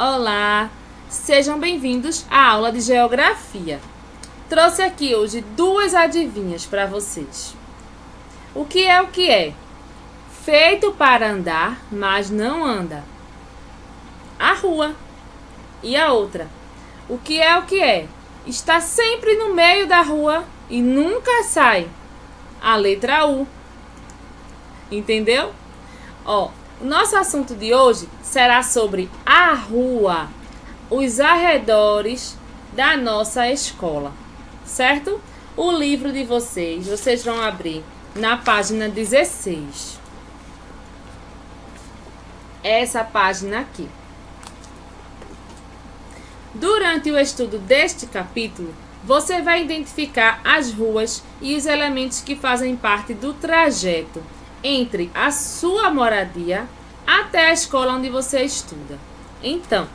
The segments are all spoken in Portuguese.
Olá, sejam bem-vindos à aula de Geografia. Trouxe aqui hoje duas adivinhas para vocês. O que é o que é? Feito para andar, mas não anda. A rua. E a outra? O que é o que é? Está sempre no meio da rua e nunca sai. A letra U. Entendeu? Ó, o nosso assunto de hoje será sobre a rua, os arredores da nossa escola, certo? O livro de vocês, vocês vão abrir na página 16. Essa página aqui. Durante o estudo deste capítulo, você vai identificar as ruas e os elementos que fazem parte do trajeto entre a sua moradia até a escola onde você estuda. Então,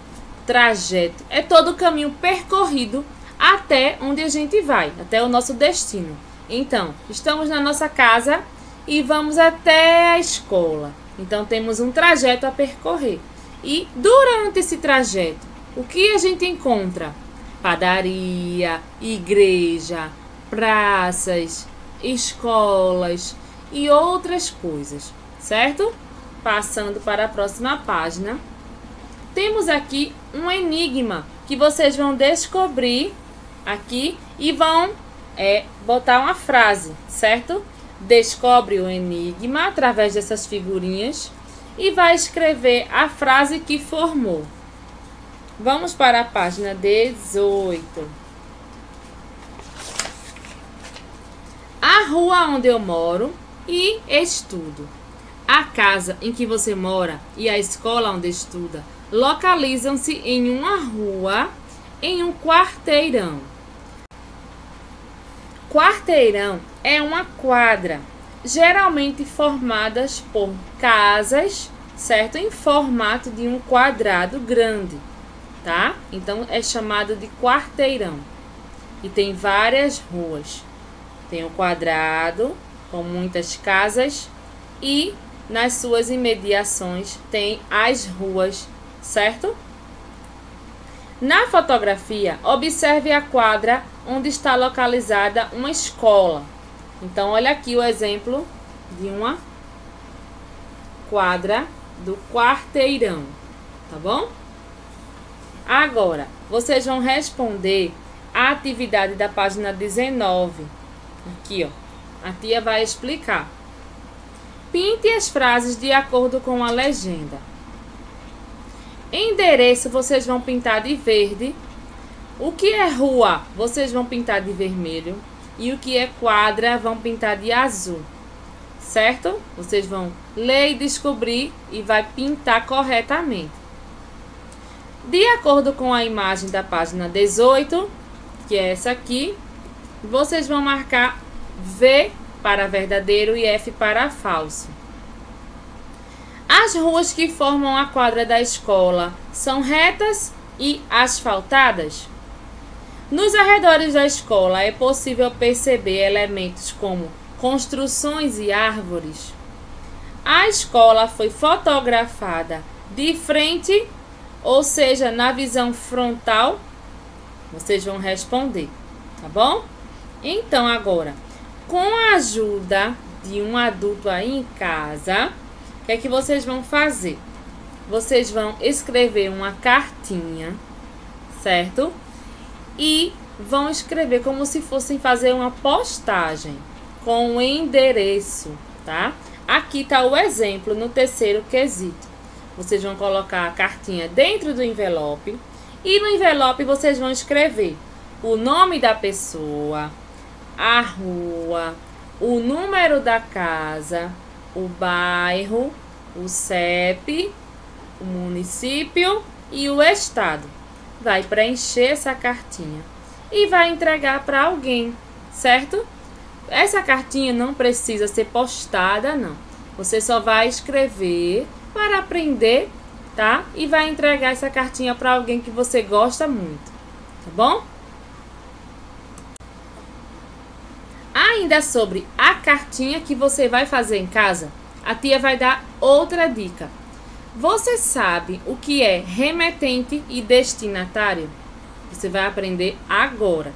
trajeto é todo o caminho percorrido até onde a gente vai, até o nosso destino. Então, estamos na nossa casa e vamos até a escola. Então, temos um trajeto a percorrer. E durante esse trajeto, o que a gente encontra? Padaria, igreja, praças, escolas, e outras coisas, certo? Passando para a próxima página. Temos aqui um enigma que vocês vão descobrir aqui e vão é, botar uma frase, certo? Descobre o enigma através dessas figurinhas e vai escrever a frase que formou. Vamos para a página 18. A rua onde eu moro e estudo. A casa em que você mora e a escola onde estuda localizam-se em uma rua, em um quarteirão. Quarteirão é uma quadra, geralmente formadas por casas, certo? Em formato de um quadrado grande, tá? Então é chamado de quarteirão. E tem várias ruas. Tem o quadrado, com muitas casas e nas suas imediações tem as ruas, certo? Na fotografia, observe a quadra onde está localizada uma escola. Então, olha aqui o exemplo de uma quadra do quarteirão, tá bom? Agora, vocês vão responder a atividade da página 19. Aqui, ó. A tia vai explicar. Pinte as frases de acordo com a legenda. Endereço vocês vão pintar de verde. O que é rua, vocês vão pintar de vermelho. E o que é quadra, vão pintar de azul. Certo? Vocês vão ler e descobrir e vai pintar corretamente. De acordo com a imagem da página 18, que é essa aqui, vocês vão marcar V para verdadeiro e F para falso. As ruas que formam a quadra da escola são retas e asfaltadas? Nos arredores da escola é possível perceber elementos como construções e árvores. A escola foi fotografada de frente, ou seja, na visão frontal. Vocês vão responder, tá bom? Então, agora, com a ajuda de um adulto aí em casa, o que é que vocês vão fazer? Vocês vão escrever uma cartinha, certo? E vão escrever como se fossem fazer uma postagem com o endereço, tá? Aqui tá o exemplo no terceiro quesito. Vocês vão colocar a cartinha dentro do envelope e no envelope vocês vão escrever o nome da pessoa, a rua, o número da casa, o bairro, o CEP, o município e o estado. Vai preencher essa cartinha e vai entregar para alguém, certo? Essa cartinha não precisa ser postada, não. Você só vai escrever para aprender, tá? E vai entregar essa cartinha para alguém que você gosta muito, tá bom? Ainda sobre a cartinha que você vai fazer em casa, a tia vai dar outra dica. Você sabe o que é remetente e destinatário? Você vai aprender agora.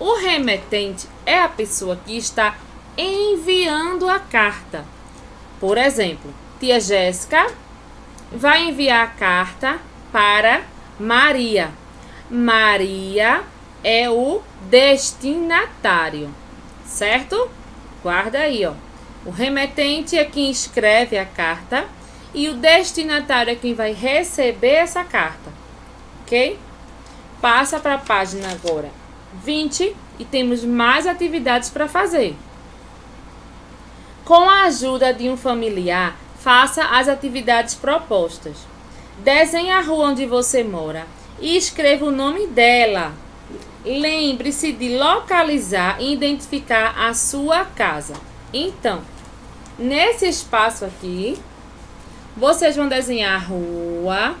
O remetente é a pessoa que está enviando a carta. Por exemplo, tia Jéssica vai enviar a carta para Maria. Maria é o destinatário, certo? Guarda aí, ó. O remetente é quem escreve a carta e o destinatário é quem vai receber essa carta, ok? Passa para a página agora 20 e temos mais atividades para fazer. Com a ajuda de um familiar, faça as atividades propostas. Desenhe a rua onde você mora e escreva o nome dela. Lembre-se de localizar e identificar a sua casa. Então, nesse espaço aqui, vocês vão desenhar a rua.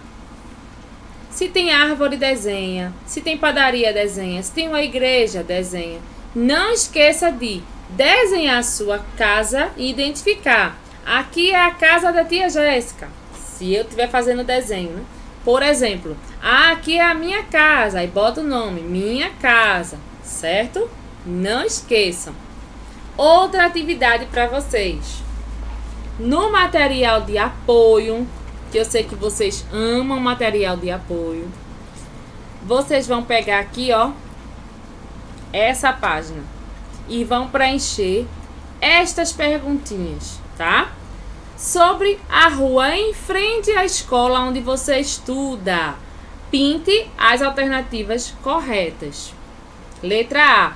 Se tem árvore, desenha. Se tem padaria, desenha. Se tem uma igreja, desenha. Não esqueça de desenhar a sua casa e identificar. Aqui é a casa da tia Jéssica. Se eu estiver fazendo desenho, né? Por exemplo, ah, aqui é a minha casa, aí bota o nome, minha casa, certo? Não esqueçam. Outra atividade para vocês. No material de apoio, que eu sei que vocês amam material de apoio, vocês vão pegar aqui, ó, essa página e vão preencher estas perguntinhas, tá? Sobre a rua em frente à escola onde você estuda. Pinte as alternativas corretas. Letra A.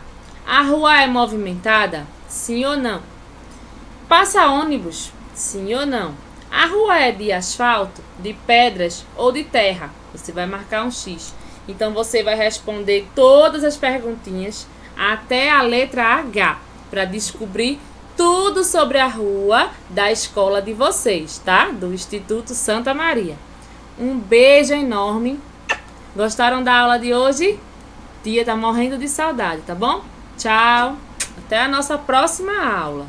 A rua é movimentada? Sim ou não? Passa ônibus? Sim ou não? A rua é de asfalto, de pedras ou de terra? Você vai marcar um X. Então você vai responder todas as perguntinhas até a letra H para descobrir tudo sobre a rua da escola de vocês, tá? Do Instituto Santa Maria. Um beijo enorme. Gostaram da aula de hoje? Tia tá morrendo de saudade, tá bom? Tchau. Até a nossa próxima aula.